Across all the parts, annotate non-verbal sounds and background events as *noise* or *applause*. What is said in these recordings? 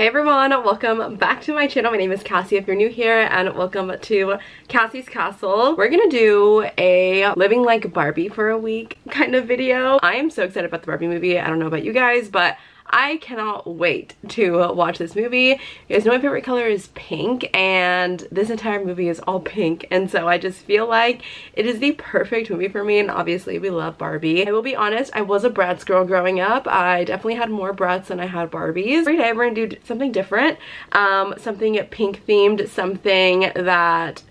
Hey everyone, welcome back to my channel. My name is Cassie if you're new here and welcome to Cassie's Castle. We're gonna do a living like Barbie for a week kind of video. I am so excited about the Barbie movie. I don't know about you guys, but I cannot wait to watch this movie. You guys know my favorite color is pink and this entire movie is all pink and so I just feel like it is the perfect movie for me and obviously we love Barbie. I will be honest, I was a Bratz girl growing up. I definitely had more Bratz than I had Barbies. Every day we're gonna do something different, um, something pink themed, something that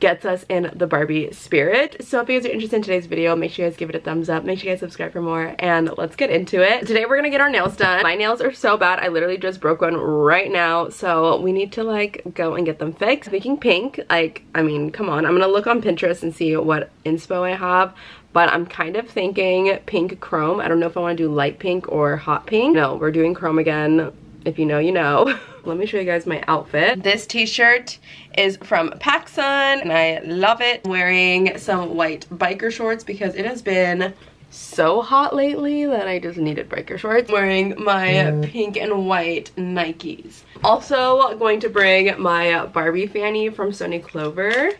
gets us in the Barbie spirit. So if you guys are interested in today's video, make sure you guys give it a thumbs up. Make sure you guys subscribe for more and let's get into it. Today we're gonna get our nails done. My nails are so bad. I literally just broke one right now. So we need to like go and get them fixed. Speaking pink, like, I mean, come on. I'm gonna look on Pinterest and see what inspo I have but I'm kind of thinking pink chrome. I don't know if I want to do light pink or hot pink. No, we're doing chrome again. If you know, you know. *laughs* Let me show you guys my outfit. This t-shirt is from PacSun and I love it. I'm wearing some white biker shorts because it has been so hot lately that I just needed biker shorts. I'm wearing my mm. pink and white Nikes. Also going to bring my Barbie fanny from Stoney Clover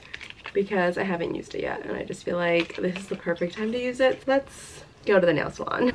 because I haven't used it yet and I just feel like this is the perfect time to use it. So let's go to the nail salon.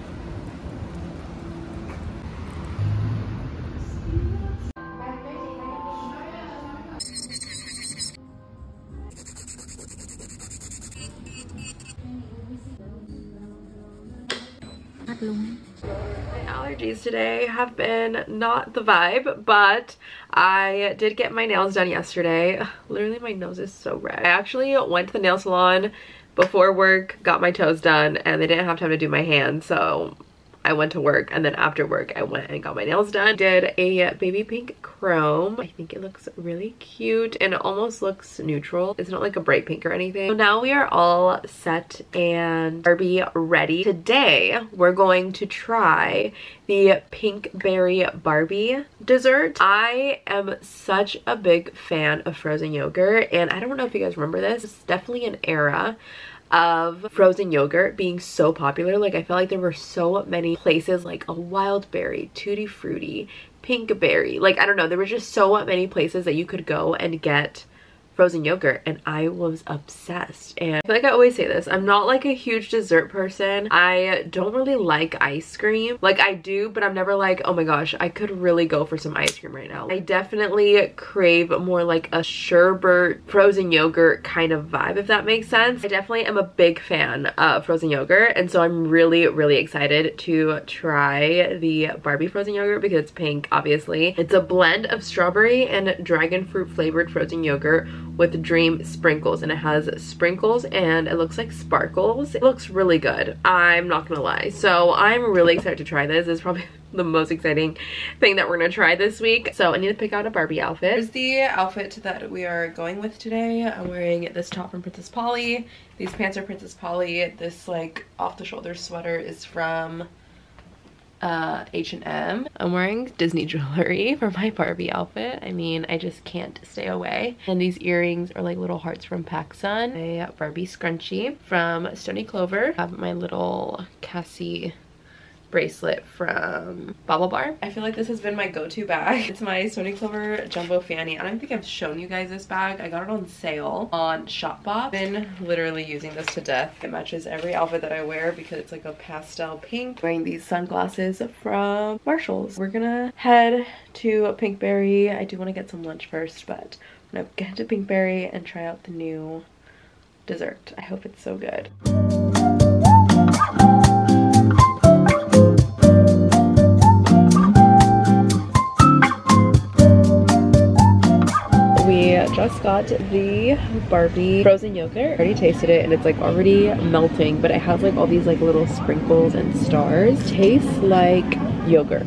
My allergies today have been not the vibe, but I did get my nails done yesterday. *sighs* Literally my nose is so red. I actually went to the nail salon before work, got my toes done, and they didn't have time to do my hands, so I went to work and then after work I went and got my nails done. Did a baby pink chrome. I think it looks really cute and it almost looks neutral. It's not like a bright pink or anything. So now we are all set and Barbie ready. Today we're going to try the Pinkberry Barbie dessert. I am such a big fan of frozen yogurt and I don't know if you guys remember this. It's definitely an era of frozen yogurt being so popular. Like I felt like there were so many places like a wild berry, tutti frutti, pinkberry. Like I don't know, there were just so many places that you could go and get frozen yogurt and I was obsessed. And I feel like I always say this I'm not like a huge dessert person. I don't really like ice cream. Like I do but I'm never like oh my gosh I could really go for some ice cream right now. I definitely crave more like a sherbet frozen yogurt kind of vibe if that makes sense. I definitely am a big fan of frozen yogurt and so I'm really really excited to try the Barbie frozen yogurt because it's pink obviously. It's a blend of strawberry and dragon fruit flavored frozen yogurt with Dream Sprinkles and it has sprinkles and it looks like sparkles. It looks really good. I'm not gonna lie. So I'm really excited to try this. It's probably *laughs* the most exciting thing that we're gonna try this week. So I need to pick out a Barbie outfit. Here's the outfit that we are going with today. I'm wearing this top from Princess Polly. These pants are Princess Polly. This like off the shoulder sweater is from uh, H&M. I'm wearing Disney jewelry *laughs* for my Barbie outfit. I mean, I just can't stay away. And these earrings are like little hearts from PacSun. A Barbie scrunchie from Stoney Clover. I have my little Cassie bracelet from BaubleBar. I feel like this has been my go-to bag. *laughs* It's my Stoney Clover Jumbo Fanny. I don't think I've shown you guys this bag. I got it on sale on Shopbop. Been literally using this to death. It matches every outfit that I wear because it's like a pastel pink. Wearing these sunglasses from Marshalls. We're gonna head to Pinkberry. I do want to get some lunch first, but I'm gonna get to Pinkberry and try out the new dessert. I hope it's so good. Just got the Barbie frozen yogurt. Already tasted it and it's like already melting, but it has like all these like little sprinkles and stars. Tastes like yogurt.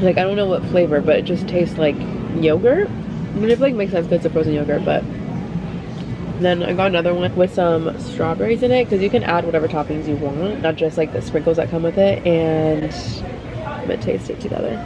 Like I don't know what flavor, but it just tastes like yogurt. I mean, it like makes sense because it's a frozen yogurt, but then I got another one with some strawberries in it because you can add whatever toppings you want, not just like the sprinkles that come with it. And I'm gonna taste it together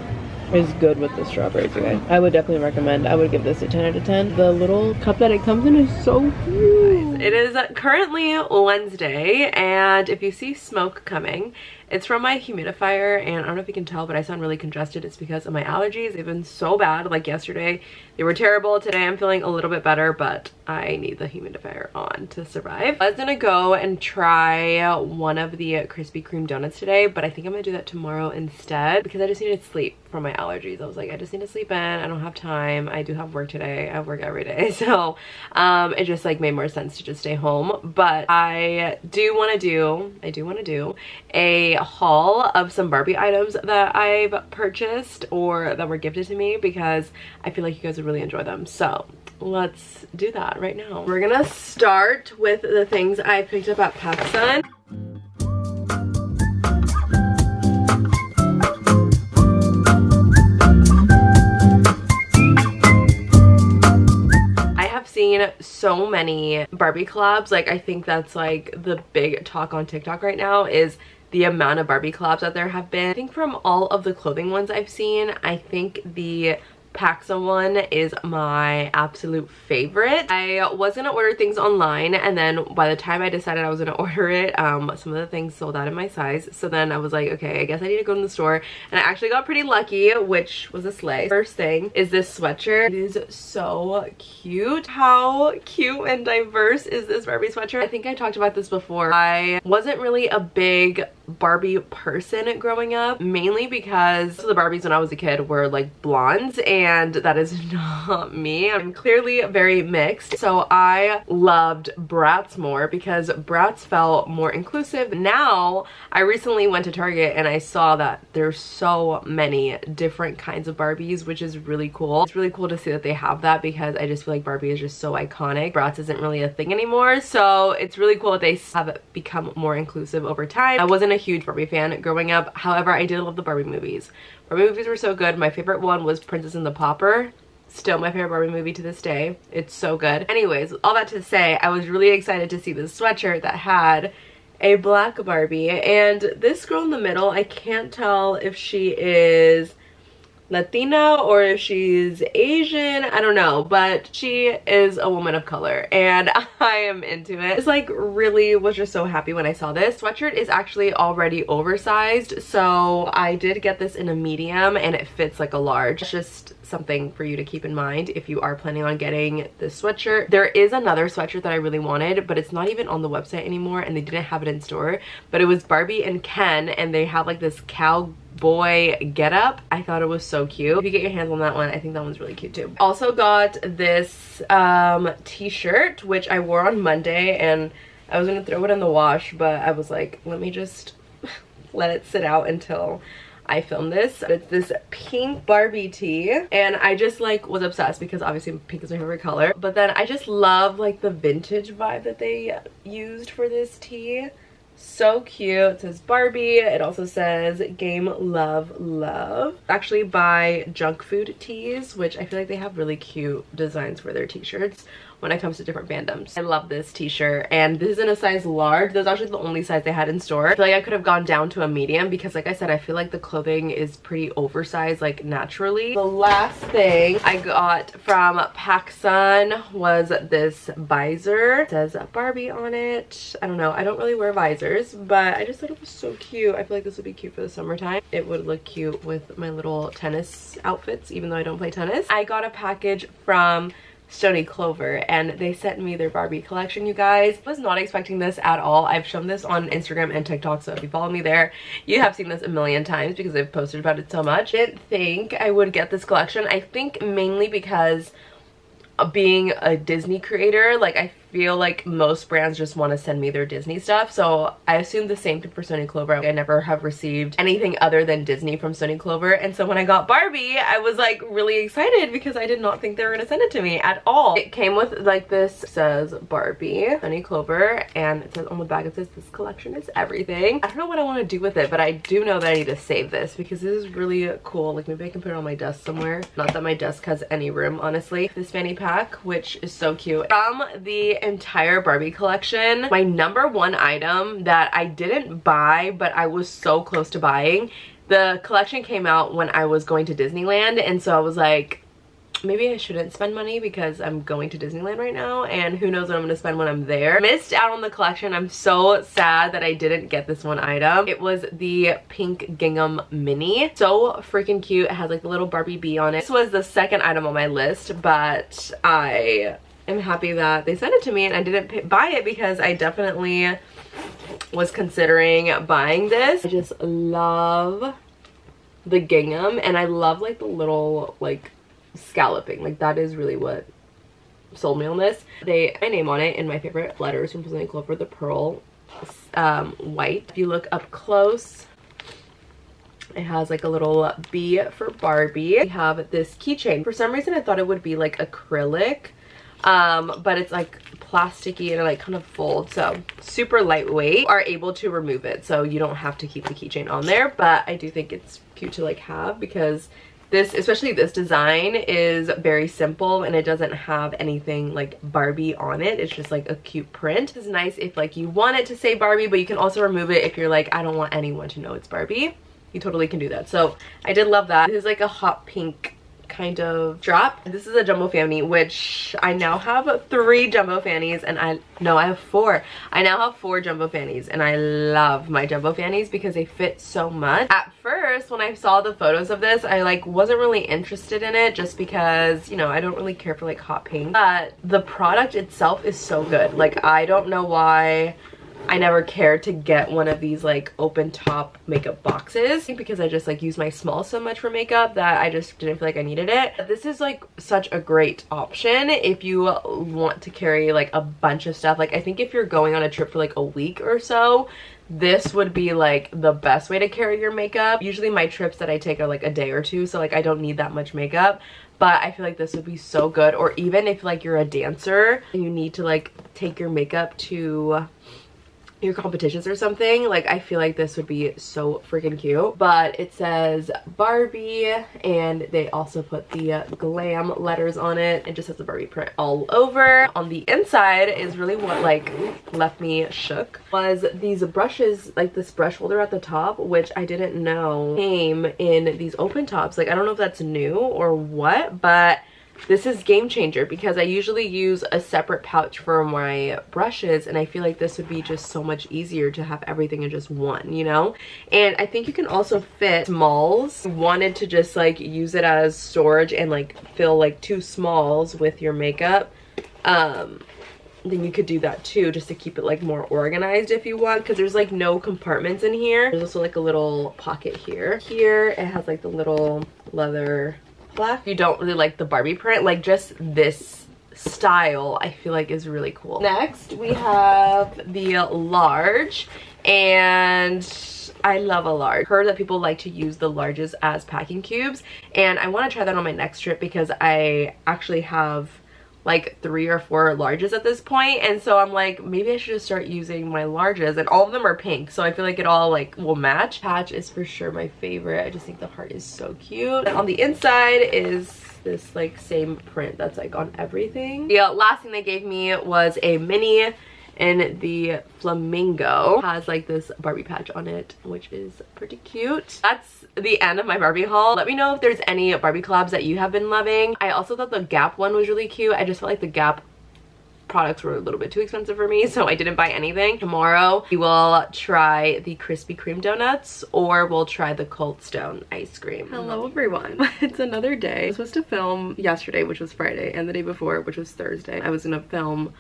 is good with the strawberries, okay? I would definitely recommend. I would give this a 10 out of 10. The little cup that it comes in is so cute. It is currently Wednesday, and if you see smoke coming, It's from my humidifier and I don't know if you can tell but I sound really congested. It's because of my allergies. They've been so bad. Like yesterday they were terrible. Today I'm feeling a little bit better but I need the humidifier on to survive. I was gonna go and try one of the Krispy Kreme donuts today but I think I'm gonna do that tomorrow instead because I just needed sleep from my allergies. I was like I just need to sleep in. I don't have time. I do have work today. I have work every day *laughs* so um, it just like made more sense to just stay home but I do want to do I do want to do a haul of some Barbie items that I've purchased or that were gifted to me because I feel like you guys would really enjoy them. So let's do that right now. We're gonna start with the things I picked up at PacSun. I have seen so many Barbie collabs. Like I think that's like the big talk on TikTok right now is the amount of Barbie collabs that there have been. I think from all of the clothing ones I've seen, I think the PacSun one is my absolute favorite. I was gonna order things online and then by the time I decided I was gonna *laughs* order it, um, some of the things sold out in my size. So then I was like, okay, I guess I need to go to the store. And I actually got pretty lucky, which was a sleigh. First thing is this sweatshirt. It is so cute. How cute and diverse is this Barbie sweatshirt? I think I talked about this before. I wasn't really a big Barbie person growing up, mainly because the Barbies when I was a kid were like blondes and that is *laughs* not me. I'm clearly very mixed. So I loved Bratz more because Bratz felt more inclusive. Now, I recently went to Target and I saw that there's so many different kinds of Barbies, which is really cool. It's really cool to see that they have that because I just feel like Barbie is just so iconic. Bratz isn't really a thing anymore. So it's really cool that they have become more inclusive over time. I wasn't a huge Barbie fan growing up. However, I did love the Barbie movies. Barbie movies were so good. My favorite one was Princess and the Pauper. Still my favorite Barbie movie to this day. It's so good. Anyways, all that to say, I was really excited to see this sweatshirt that had a black Barbie. And this girl in the middle, I can't tell if she is Latina or if she's Asian, I don't know, but she is a woman of color and *laughs* I am into it. It's like really was just so happy when I saw this. Sweatshirt is actually already oversized, so I did get this in a medium and it fits like a large. It's just something for you to keep in mind if you are planning on getting this sweatshirt. There is another sweatshirt that I really wanted, but it's not even on the website anymore and they didn't have it in store, but it was Barbie and Ken and they have like this cow boy get up i thought it was so cute if you get your hands on that one i think that one's really cute too also got this um t-shirt which i wore on monday and i was gonna throw it in the wash but i was like let me just *laughs* let it sit out until I filmed this. It's this pink Barbie tee and I just like was obsessed because obviously pink is my favorite color. But then I just love like the vintage vibe that they used for this tee so cute. It says barbie. It also says game love love. Actually by junk food tees which i feel like they have really cute designs for their t-shirts when it comes to different fandoms. I love this t-shirt and this is in a size large. This is actually the only size they had in store. I feel like I could have gone down to a medium because like I said, I feel like the clothing is pretty oversized like naturally. The last thing I got from PacSun was this visor. It says Barbie on it. I don't know. I don't really wear visors, but I just thought it was so cute. I feel like this would be cute for the summertime. It would look cute with my little tennis outfits, even though I don't play tennis. I got a package from Stoney Clover and they sent me their Barbie collection you guys. Was not expecting this at all. I've shown this on Instagram and TikTok so if you follow me there you have seen this a million times because I've posted about it so much. Didn't think I would get this collection. I think mainly because uh, being a Disney creator like I feel like most brands just want to send me their Disney stuff. So I assume the same thing for Stoney Clover. I never have received anything other than Disney from Stoney Clover. And so when I got Barbie, I was like really excited because I did not think they were going to send it to me at all. It came with like this says Barbie, Stoney Clover, and it says on the back it says this collection is everything. I don't know what I want to do with it, but I do know that I need to save this because this is really cool. Like maybe I can put it on my desk somewhere. Not that my desk has any room, honestly. This fanny pack, which is so cute. From the entire Barbie collection. My number one item that I didn't buy, but I was so close to buying, the collection came out when I was going to Disneyland, and so I was like, maybe I shouldn't spend money because I'm going to Disneyland right now and who knows what I'm to spend when I'm there. Missed out on the collection. I'm so sad that I didn't get this one item. It was the pink gingham mini. So freaking cute. It has like the little Barbie bee on it. This was the second item on my list but I am happy that they sent it to me and I didn't buy it because I definitely was considering buying this. I just love the gingham and I love like the little like scalloping. Like that is really what sold me on this. They my name on it in my favorite letters from Disney Clover, the pearl um, white. If you look up close, it has like a little B for Barbie. We have this keychain. For some reason, I thought it would be like acrylic, um, but it's like plasticky and it like kind of folds. So super lightweight. Are able to remove it, so you don't have to keep the keychain on there. But I do think it's cute to like have because this, especially this design, is very simple and it doesn't have anything like Barbie on it. It's just like a cute print. It's nice if like you want it to say Barbie, but you can also remove it if you're like, I don't want anyone to know it's Barbie. You totally can do that. So I did love that. This is like a hot pink kind of drop. This is a jumbo fanny, which I now have three jumbo fannies and I, no, I have four. I now have four jumbo fannies and I love my jumbo fannies because they fit so much. At first, when I saw the photos of this, I like wasn't really interested in it just because, you know, I don't really care for like hot pink. But the product itself is so good. Like, I don't know why I never cared to get one of these like open top makeup boxes because I just like use my small so much for makeup that I just didn't feel like I needed it. This is like such a great option if you want to carry like a bunch of stuff. Like I think if you're going on a trip for like a week or so, this would be like the best way to carry your makeup. Usually my trips that I take are like a day or two, so like I don't need that much makeup but I feel like this would be so good or even if like you're a dancer and you need to like take your makeup to your competitions or something like i feel like this would be so freaking cute. But it says barbie and they also put the glam letters on it. It just has the barbie print all over. On the inside is really what like left me shook. Was these brushes like this brush holder at the top which i didn't know came in these open tops. Like i don't know if that's new or what but this is game changer because I usually use a separate pouch for my brushes and I feel like this would be just so much easier to have everything in just one, you know? And I think you can also fit smalls. Wanted to just like use it as storage and like fill like two smalls with your makeup. Um, then you could do that too just to keep it like more organized if you want because there's like no compartments in here there's also like a little pocket here here it has like the little leather If you don't really like the Barbie print, like just this style I feel like is really cool. Next we have the large and I love a large. Heard that people like to use the larges as packing cubes and I want to try that on my next trip because I actually have like three or four larges at this point and so I'm like maybe I should just start using my larges and all of them are pink so I feel like it all like will match. Patch is for sure my favorite. I just think the heart is so cute. And on the inside is this like same print that's like on everything. The last thing they gave me was a mini and the flamingo has like this Barbie patch on it, which is pretty cute. That's the end of my Barbie haul. Let me know if there's any Barbie collabs that you have been loving. I also thought the Gap one was really cute. I just felt like the Gap products were a little bit too expensive for me *laughs* so I didn't buy anything. Tomorrow we will try the Krispy Kreme donuts or we'll try the Cold Stone ice cream. Hello everyone. *laughs* it's another day. I was supposed to film yesterday which was Friday and the day before which was Thursday. I was gonna film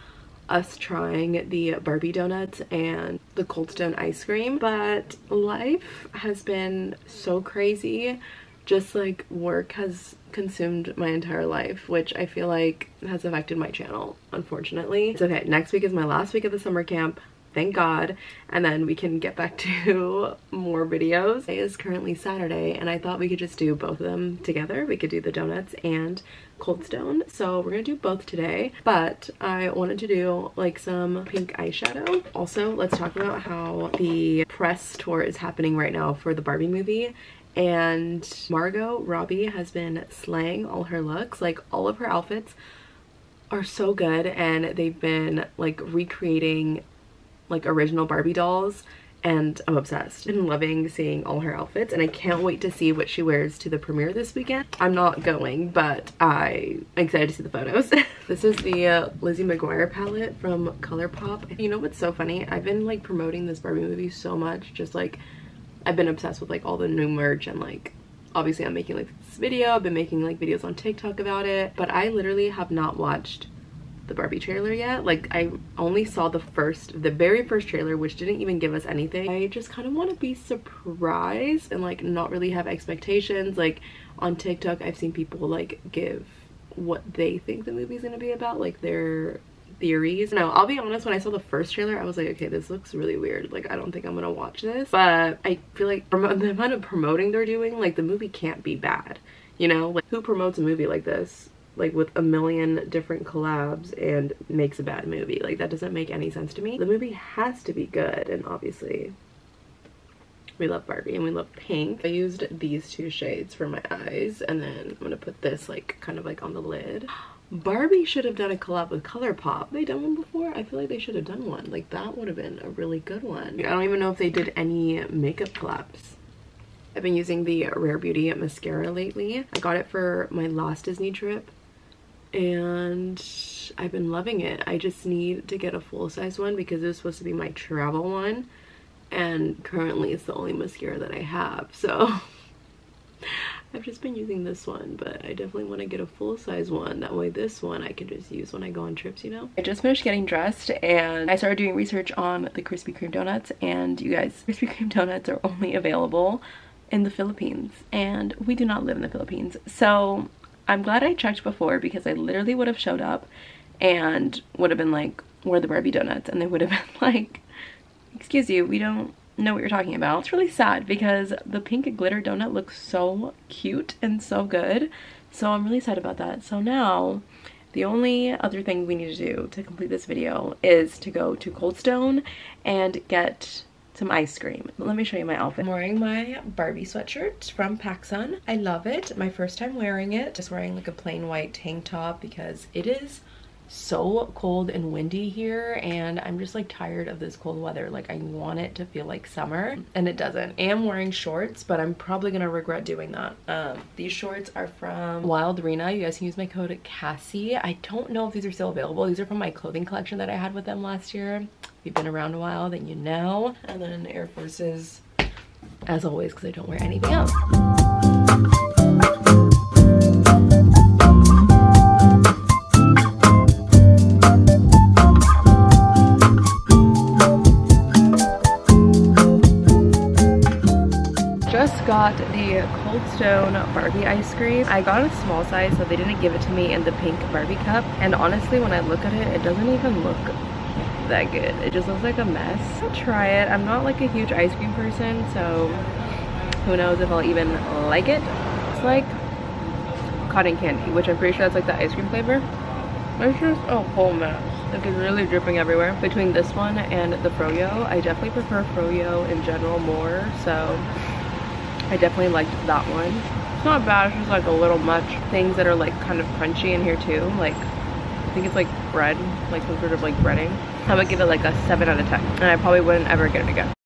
us trying the Barbie donuts and the Cold Stone ice cream. But life has been so crazy. Just like work has consumed my entire life, which I feel like has affected my channel, unfortunately. It's okay. Next week is my last week of the summer camp thank god. And then we can get back *laughs* to more videos. It is currently saturday and i thought we could just do both of them together. We could do the donuts and cold stone. So we're gonna do both today but i wanted to do like some pink eyeshadow. Also let's talk about how the press tour is happening right now for the barbie movie. And margot robbie has been slaying all her looks. Like all of her outfits are so good and they've been like recreating like original Barbie dolls and I'm obsessed and loving seeing all her outfits and I can't wait to see what she wears to the premiere this weekend. I'm not going but I'm excited to see the photos. *laughs* this is the uh, Lizzie McGuire palette from ColourPop. You know what's so funny? I've been like promoting this Barbie movie so much just like I've been obsessed with like all the new merch and like obviously I'm making like this video. I've been making like videos on TikTok about it but I literally have not watched the Barbie trailer yet. Like I only saw the first, the very first trailer, which didn't even give us anything. I just kind of want to be surprised and like not really have expectations. Like on TikTok, I've seen people like give what they think the movie's gonna be about, like their theories. No, I'll be honest, when I saw the first trailer, I was like, okay, this looks really weird. Like, I don't think I'm gonna watch this. But I feel like from *laughs* the amount of promoting they're doing, like, the movie can't be bad. You know? Like, who promotes a movie like this? Like with a million different collabs and makes a bad movie. Like that doesn't make any sense to me. The movie has to be good and obviously we love Barbie and we love pink. I used these two shades for my eyes and then I'm gonna put this like kind of like on the lid. Barbie should have done a collab with ColourPop. They done one before? I feel like they should have done one. Like that would have been a really good one. I don't even know if they did any makeup collabs. I've been using the Rare Beauty mascara lately. I got it for my last Disney trip and I've been loving it. I just need to get a full-size one because it was supposed to be my travel one and currently it's the only mascara that I have so *laughs* I've just been using this one but I definitely want to get a full-size one. That way this one I can just use when I go on trips you know? I just finished getting dressed and I started doing research on the Krispy Kreme donuts and you guys *laughs* Krispy Kreme donuts are only available in the Philippines and we do not live in the Philippines. So I'm glad I checked before because I literally would have showed up and would have been like, where are the Barbie donuts? And they would have been *laughs* like, excuse you, we don't know what you're talking about. It's really sad because the pink glitter donut looks so cute and so good. So I'm really sad about that. So now the only other thing we need to do to complete this video is to go to Cold Stone and get some ice cream. Let me show you my outfit. I'm wearing my Barbie sweatshirt from PacSun. I love it. My first time wearing it. Just wearing like a plain white tank top because it is so cold and windy here and I'm just like tired of this cold weather like I want it to feel like summer and it doesn't I am wearing shorts but I'm probably gonna regret doing that um these shorts are from Wildrina you guys can use my code Cassie I don't know if these are still available these are from my clothing collection that I had with them last year if you've been around a while then you know and then Air Forces as always because I don't wear anything else just got the Cold Stone Barbie ice cream. I got a small size, so they didn't give it to me in the pink Barbie cup. And honestly, when I look at it, it doesn't even look that good. It just looks like a mess. I'll try it. I'm not like a huge ice cream person, so who knows if I'll even like it. It's like cotton candy, which I'm pretty sure that's like the ice cream flavor. It's just a whole mess. Like it's really dripping everywhere. Between this one and the Froyo, I definitely prefer Froyo in general more, so I definitely liked that one. It's not bad, it's just like a little much. Things that are like kind of crunchy in here too. Like, I think it's like bread, like some sort of like breading. I would give it like a 7 out of 10. And I probably wouldn't ever get it again.